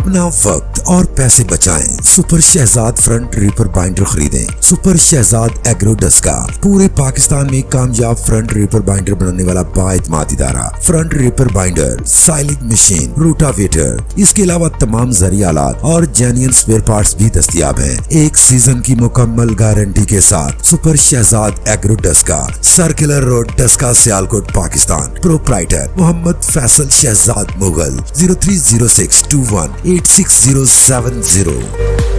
अपना वक्त और पैसे बचाएँ। Super Shahzad front reaper binder खरीदें। सुपर शहजाद एग्रो का पूरे पाकिस्तान में कामयाब फ्रंट रिपर बाइंडर बनाने वाला बाइतमाद इदारा फ्रंट रिपर बाइंडर साइलिंग मशीन, रोटावेटर, इसके अलावा तमाम आलात और जेन्यन स्पेयर पार्ट भी दस्तियाब है। एक सीज़न की मुकम्मल गारंटी के साथ super Shahzad agro Daska circular road Daska, Sialkot, Pakistan. Proprietor, Mohammad Faisal Shahzad Mughal. Zero three zero six two one. 86070